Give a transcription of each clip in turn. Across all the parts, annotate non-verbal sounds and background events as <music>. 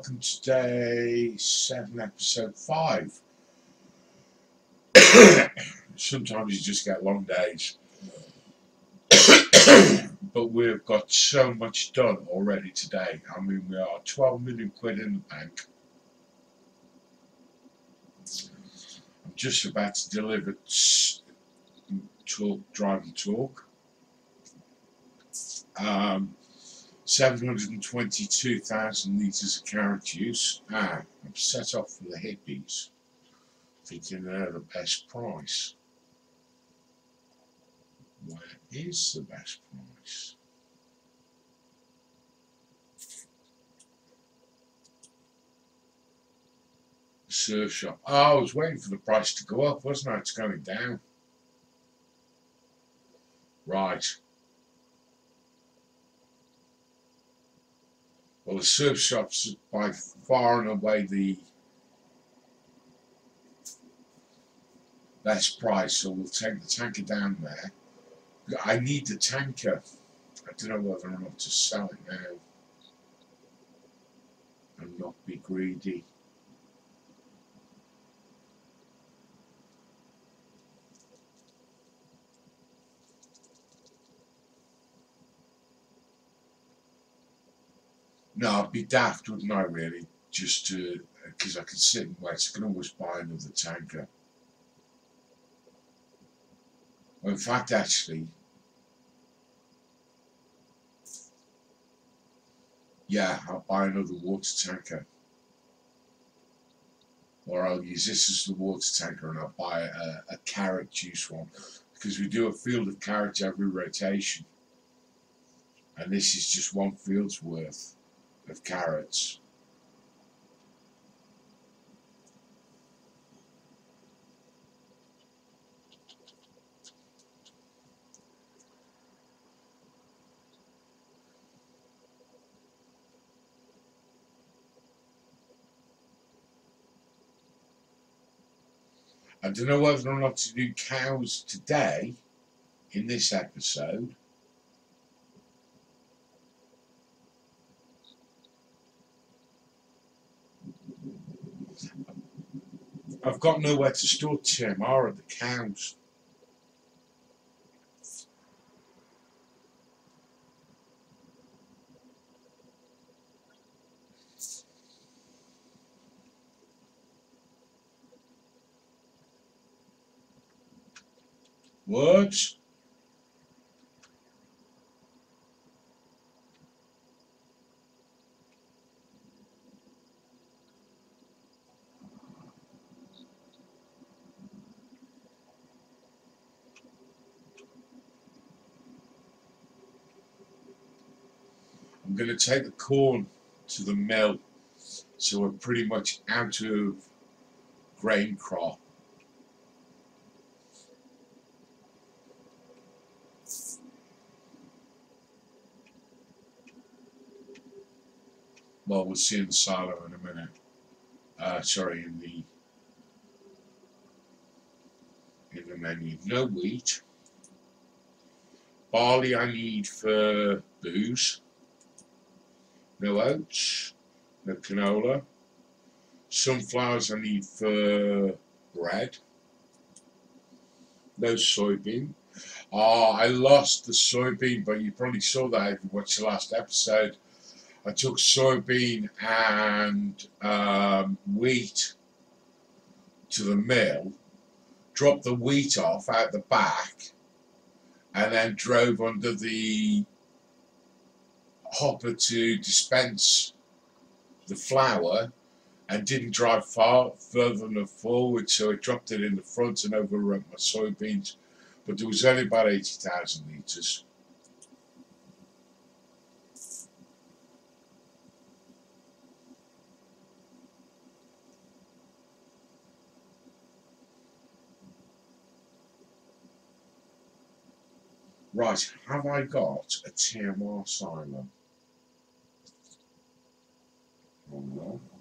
Welcome to day 7 episode 5. Sometimes you just get long days. but we've got so much done already today. I mean we are 12 million quid in the bank. I'm just about to deliver talk, drive and talk. Um, 722,000 litres of carrot juice. Ah, I'm set off for the hippies, thinking they're the best price. Where is the best price? Surf shop. Oh, I was waiting for the price to go up, wasn't I? It's going down. Right. Well, the surf shop's by far and away the best price, so we'll take the tanker down there. I need the tanker. I don't know whether or not to sell it now and not be greedy. No, I'd be daft, wouldn't I, really? Just to, because I can sit and wait. I can always buy another tanker. Well, in fact, actually, yeah, I'll buy another water tanker. Or I'll use this as the water tanker and I'll buy a, a carrot juice one. Because we do a field of carrots every rotation. And this is just one field's worth of carrots. I don't know whether or not to do cows today in this episode I've got nowhere to store TMR at the cows. Words? I'm going to take the corn to the mill so we're pretty much out of grain crop. Well, we'll see in the silo in a minute. Uh, sorry, in the in the menu. No wheat. Barley I need for booze no oats, no canola, sunflowers I need for bread, no soybean. Oh, I lost the soybean, but you probably saw that if you watched the last episode. I took soybean and um, wheat to the mill, dropped the wheat off out the back, and then drove under the hopper to dispense the flour and didn't drive far further than forward so it dropped it in the front and overrun my soybeans but there was only about 80,000 litres Right, have I got a TMR silo? I'm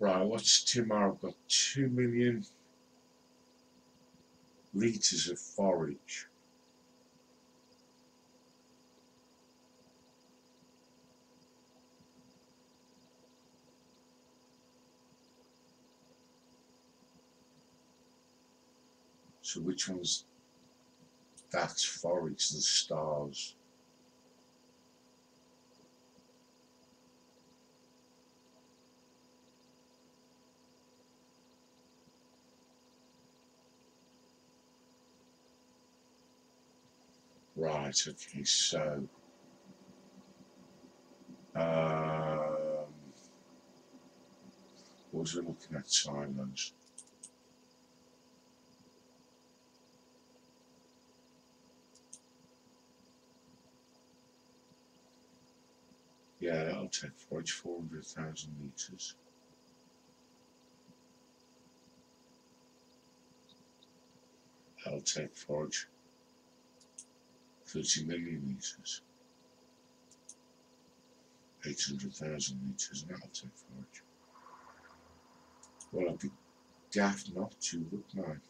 Right, what's tomorrow? I've got two million litres of forage. So which one's that's forage, the stars. Right, okay, so um, was I looking at silos? Yeah, that'll take forage 400,000 litres. That'll take forage 30 million litres. 800,000 litres, and that'll take forage. Well, I'd be daft not to, wouldn't I?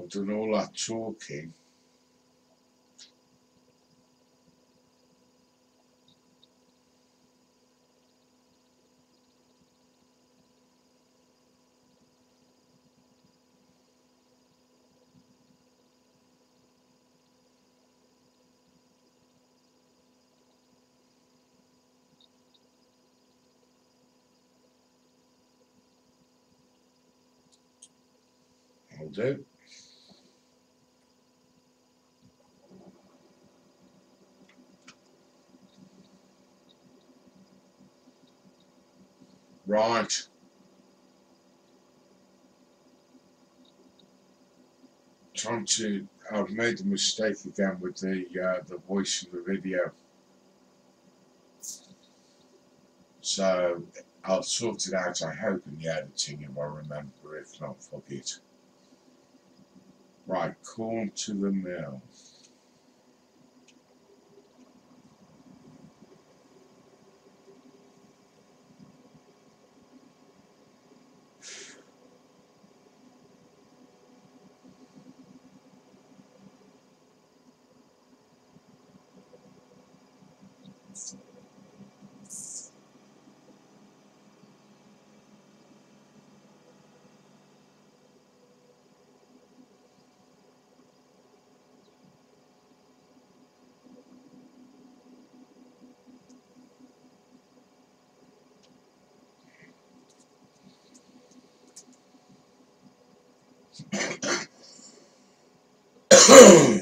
I've done all that talking. Do. Right. Trying to, I've made the mistake again with the uh, the voice in the video. So I'll sort it out, I hope, in the editing if I remember. If not, it. Right, corn to the mill. <coughs> <coughs> <coughs> Boom!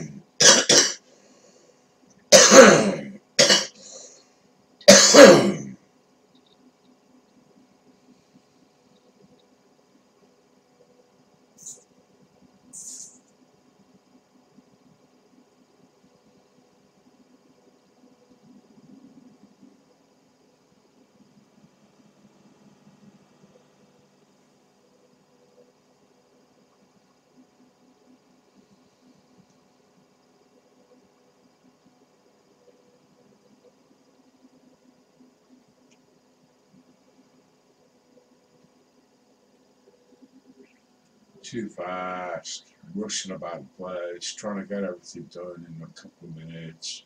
Too fast, rushing about the place, trying to get everything done in a couple of minutes.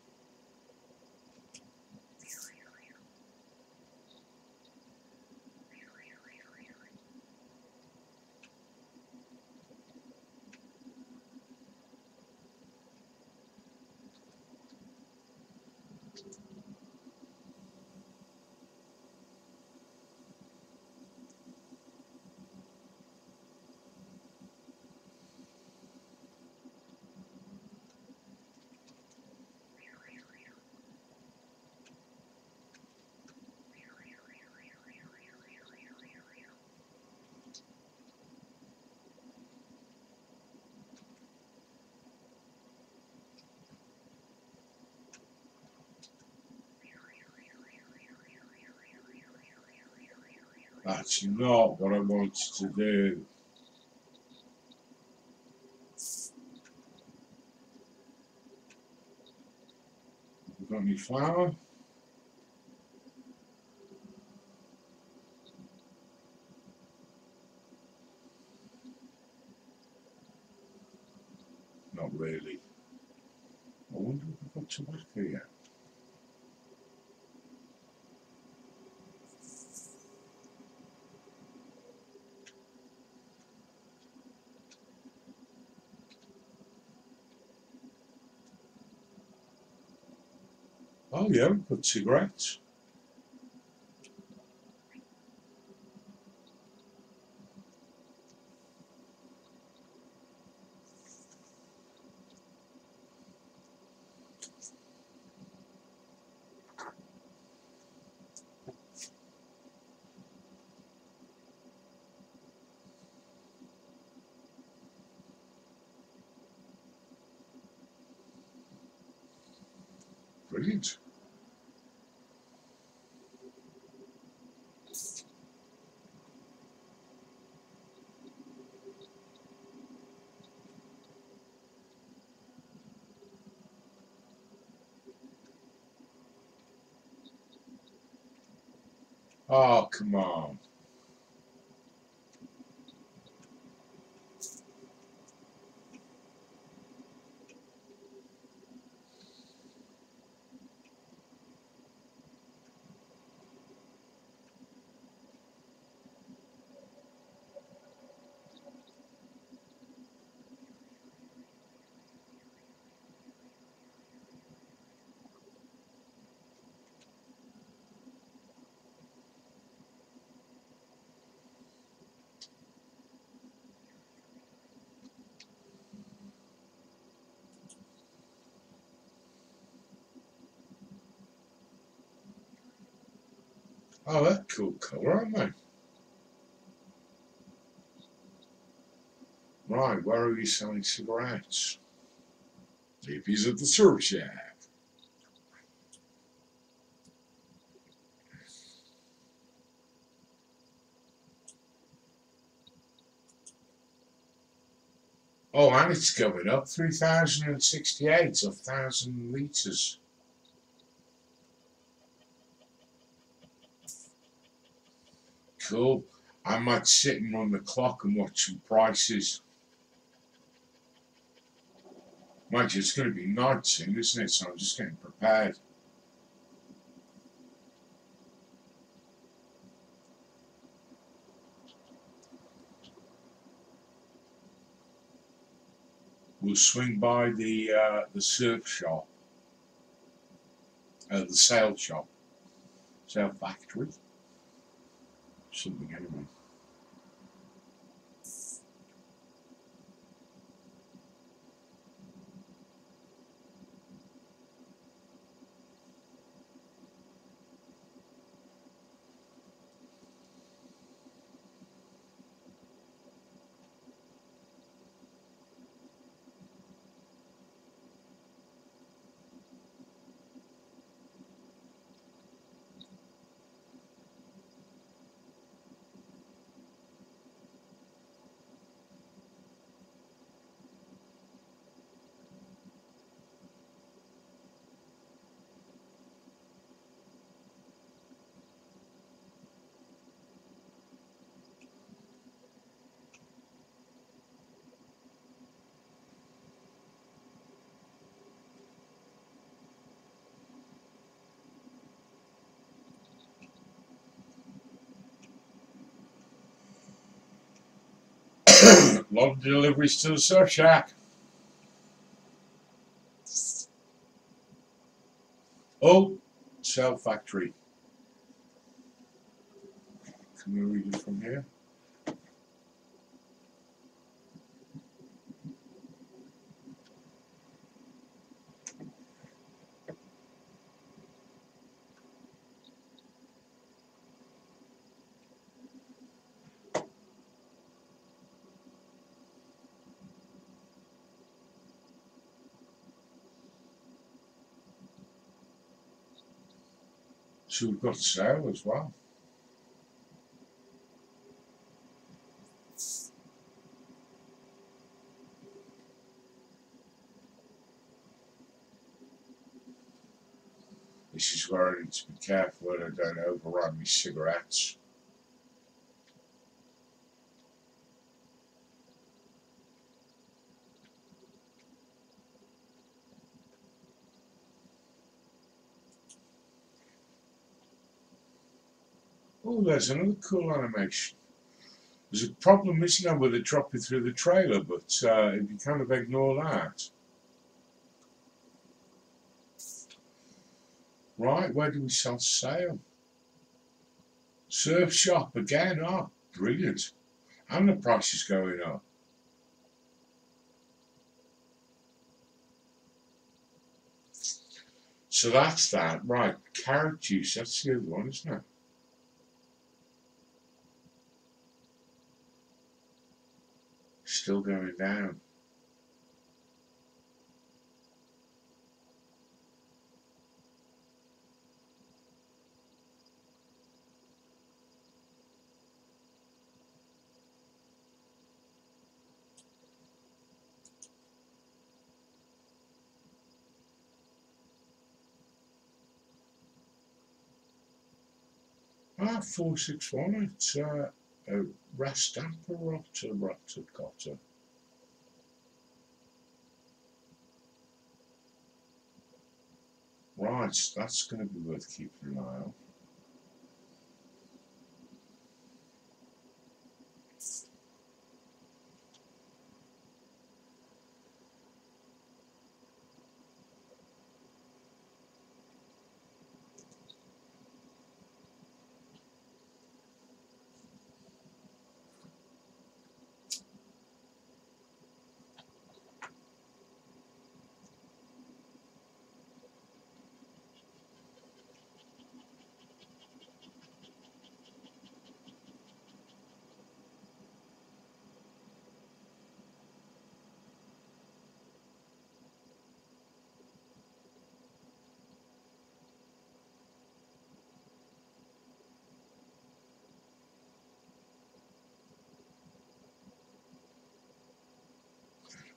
That's not what I wanted to do. We got any flour? Not really. I wonder if we've got tobacco yet. Oh yeah, put cigarettes. Brilliant. Oh, come on. Oh, they're cool colour, aren't they? Right, where are you selling cigarettes? If he's at the surf shack. Oh, and it's going up 3,068 of 1,000 litres. Cool. I might sit and run the clock and watch some prices. Mind you, it's going to be night soon, isn't it? So I'm just getting prepared. We'll swing by the uh, the surf shop, uh, the sail shop, sail factory, something anyway. Of deliveries to the surf shack. Oh, Sail Factory. Can we read it from here? who've got sale as well. This is where I need to be careful that I don't overrun my cigarettes. Oh, there's another cool animation. There's a problem, isn't there, with it dropping through the trailer, but uh, if you kind of ignore that. Right, where do we sell sail? Surf shop again, oh, brilliant. And the price is going up. So that's that. Right, carrot juice, that's the other one, isn't it? Still going down. Ah, 461, it's uh, Oh, a Rastapa Rotta Rotta Cotta. Right, that's going to be worth keeping an eye on.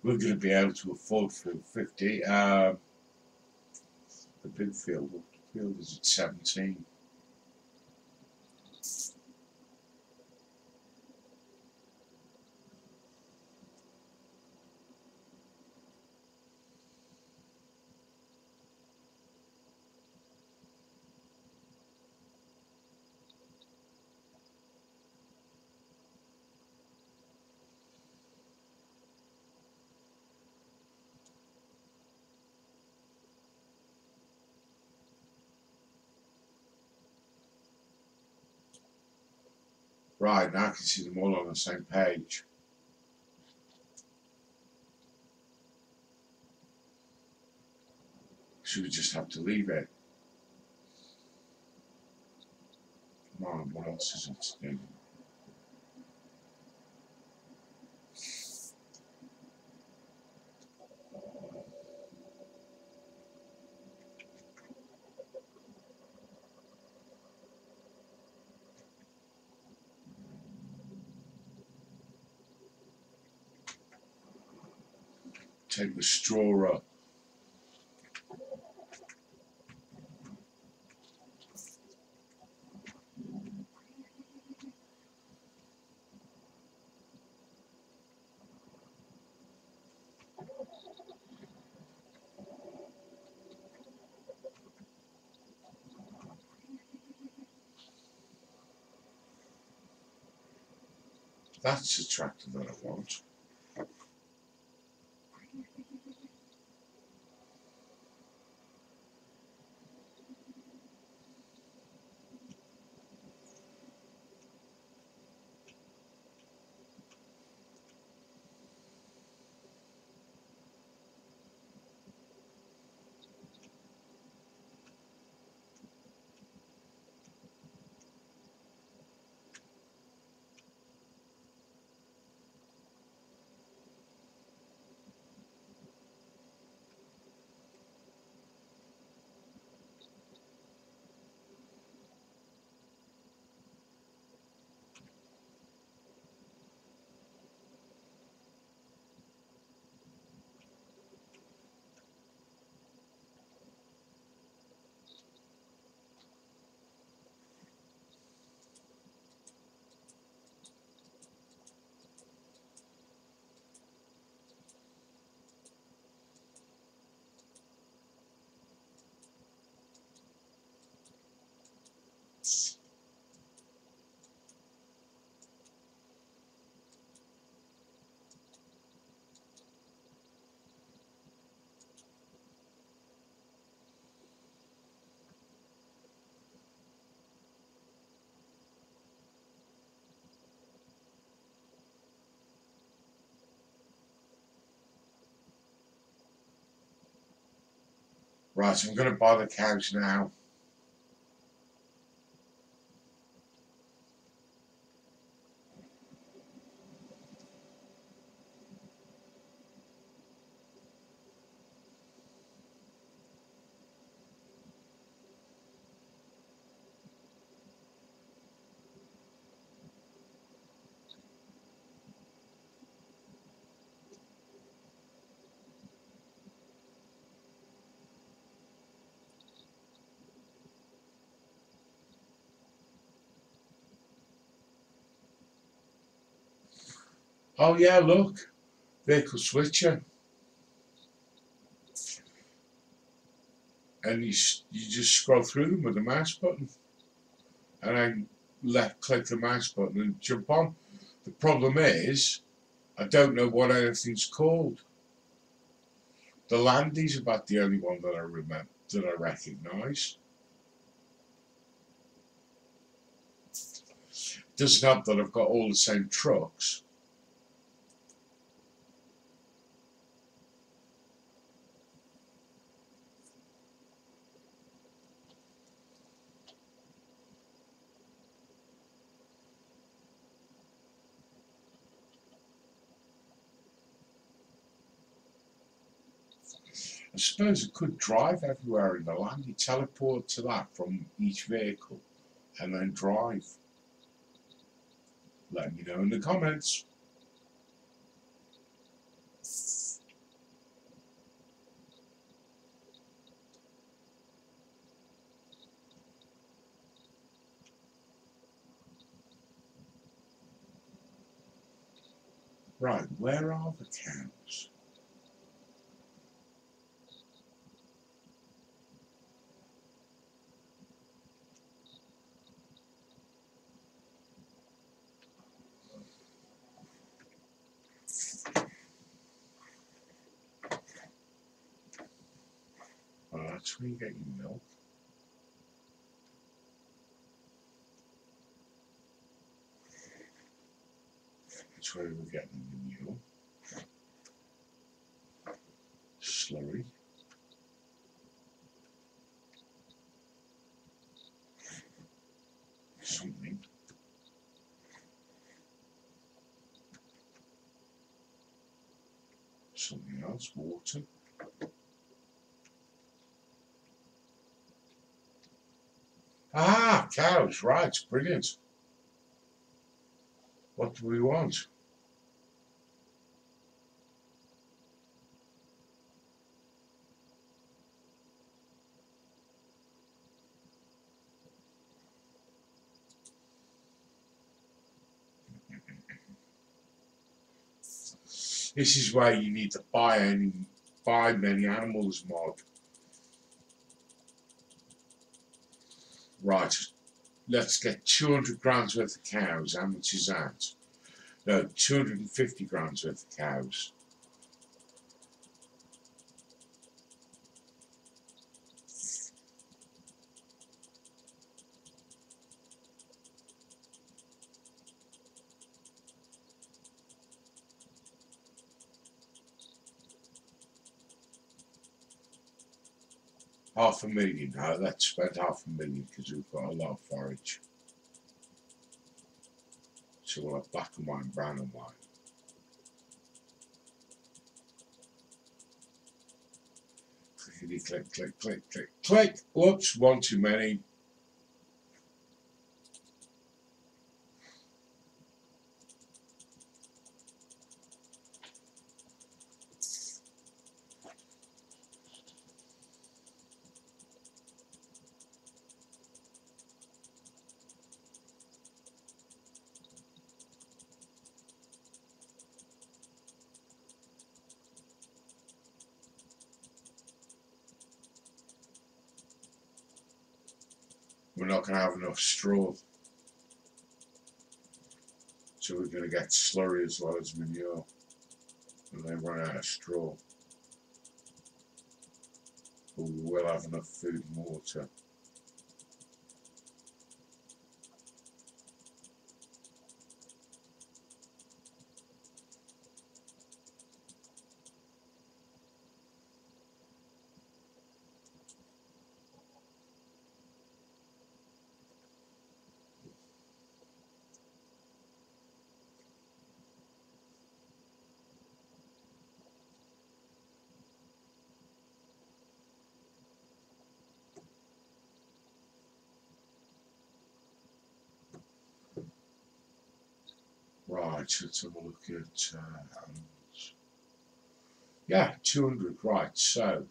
We're going to be able to afford for 50. Uh, the big field, the field is at 17. Right, now I can see them all on the same page. Should we just have to leave it? Come on, what else is it? Take the straw up. That's the tractor that I want. Right, so I'm going to buy the cows now. Oh yeah, look, vehicle switcher. And you, you just scroll through them with the mouse button. And then left click the mouse button and jump on. The problem is, I don't know what anything's called. The Landy's about the only one that I remember, that I recognise. Doesn't help that I've got all the same trucks. Suppose it could drive everywhere in the land. You teleport to that from each vehicle and then drive. Let me know in the comments. Right, where are the cows? You get your milk. That's where we're getting the mule. Slurry. Something. Something else, water. Ah, cows, right, brilliant. What do we want? This is where you need to buy any buy many animals mod. Right, let's get 200 grams worth of cows. How much is that? No, 250 grams worth of cows. Half a million. Now let's spend half a million because we've got a lot of forage. So we'll have black and white, brown and white. Clickety click, click, click, click, click. Whoops, one too many. We're not going to have enough straw. So we're going to get slurry as well as manure when they run out of straw. But we will have enough food and water. Right, let's have a look at. Uh, yeah, 200, right, so.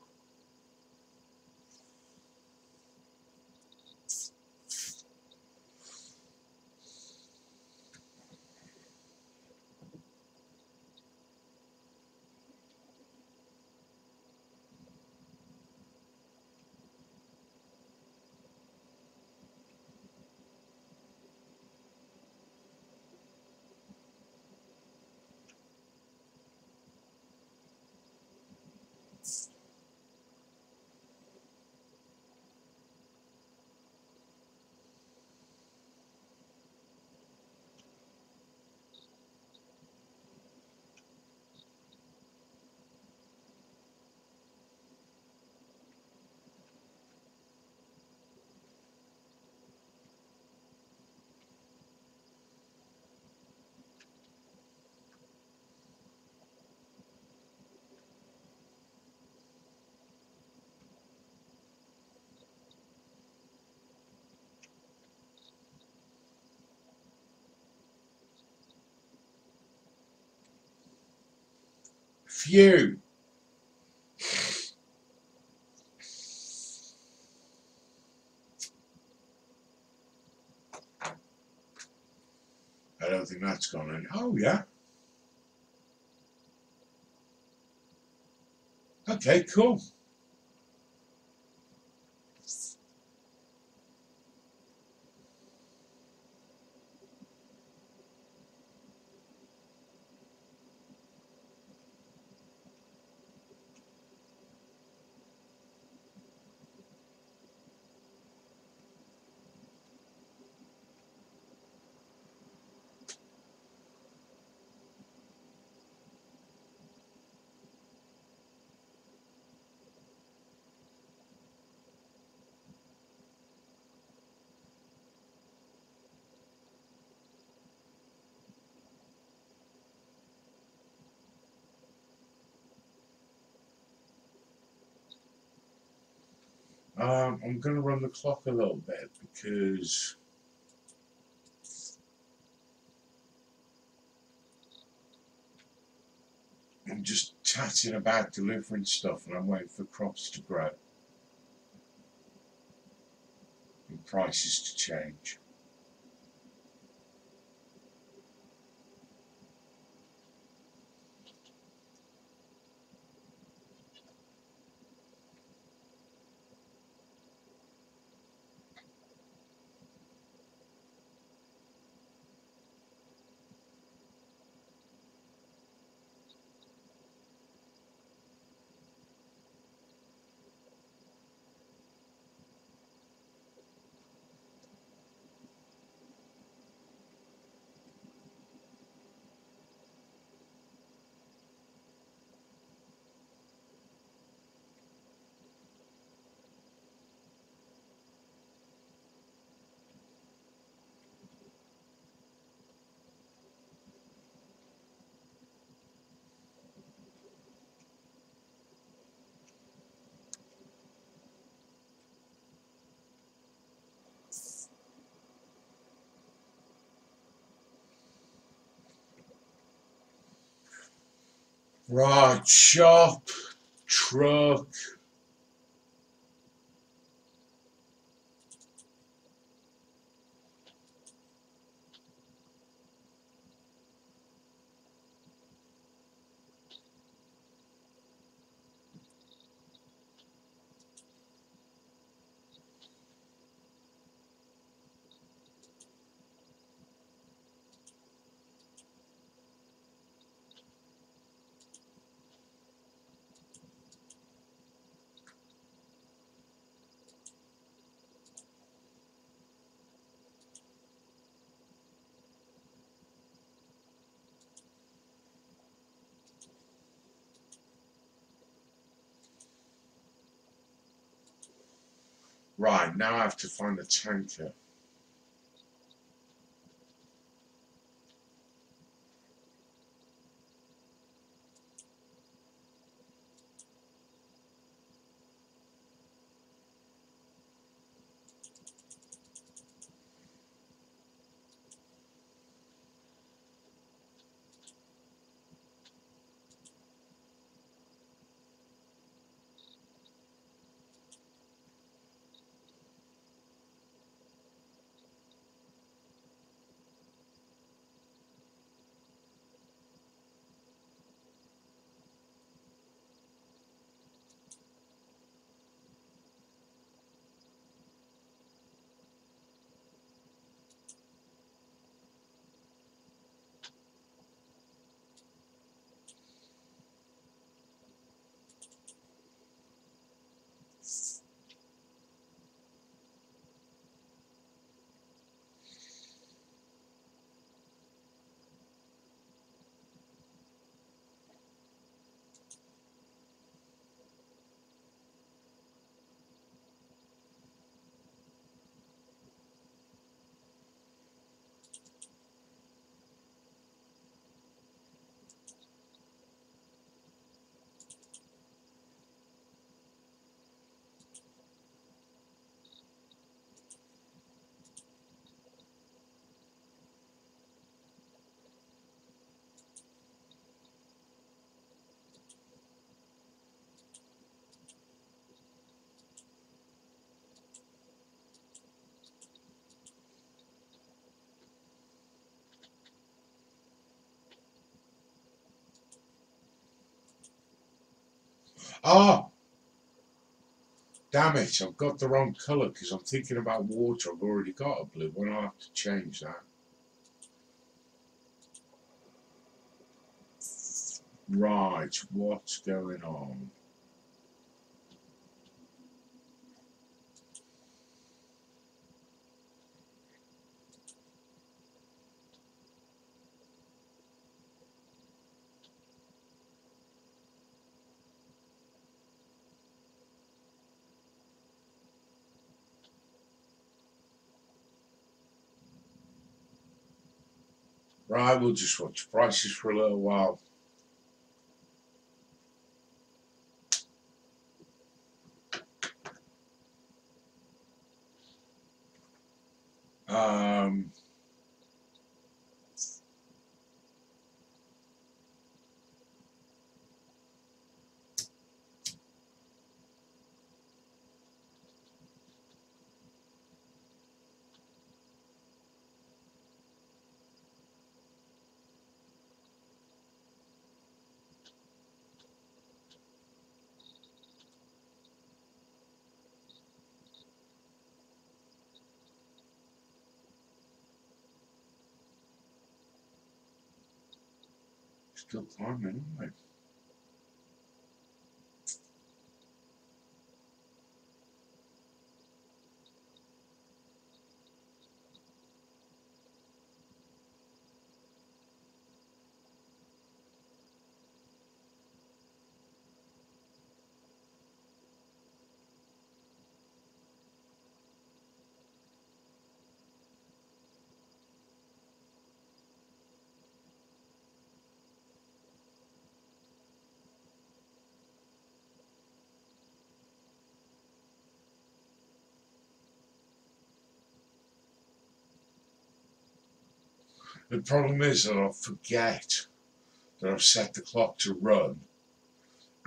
Phew. I don't think that's gone in. Oh, yeah. Okay, cool. Um, I'm going to run the clock a little bit because I'm just chatting about delivering stuff and I'm waiting for crops to grow and prices to change. Right, shop, truck. Right, now I have to find the tanker. Oh! Damn it, I've got the wrong colour because I'm thinking about water. I've already got a blue one. I'll have to change that. Right, what's going on? Right, we'll just watch prices for a little while. Um, still climbing, aren't The problem is that I'll forget that I've set the clock to run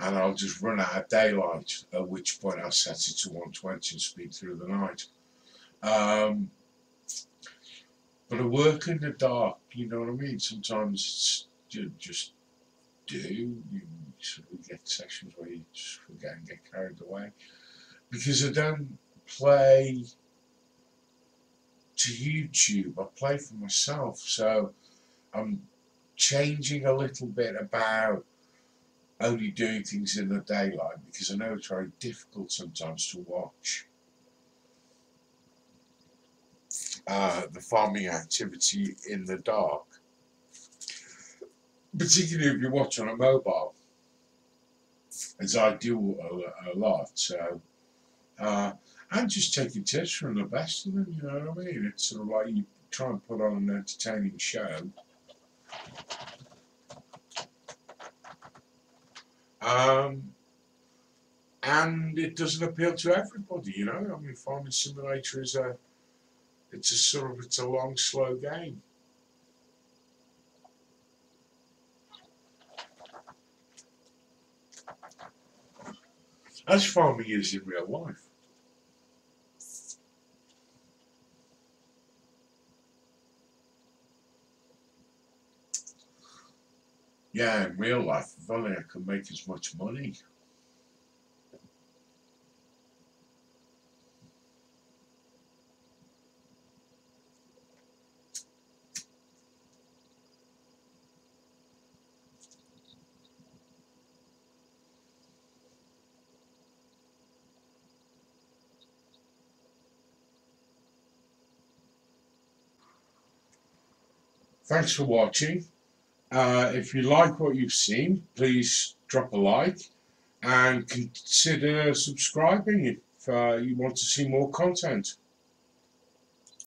and I'll just run out of daylight, at which point I'll set it to 120 and speed through the night. Um, but I work in the dark, you know what I mean? Sometimes it's you just do, you sort of get sessions where you just forget and get carried away. Because I don't play to YouTube. I play for myself, so I'm changing a little bit about only doing things in the daylight because I know it's very difficult sometimes to watch uh, the farming activity in the dark. Particularly if you watch on a mobile, as I do a, a lot. So, uh, I'm just taking tips from the best of them, you know what I mean? It's sort of like you try and put on an entertaining show. Um, and it doesn't appeal to everybody, you know. I mean, Farming Simulator is a, it's a sort of, it's a long, slow game. As farming is in real life. Yeah, in real life, if only I could make as much money. Thanks for watching. Uh, if you like what you've seen, please drop a like and consider subscribing if uh, you want to see more content.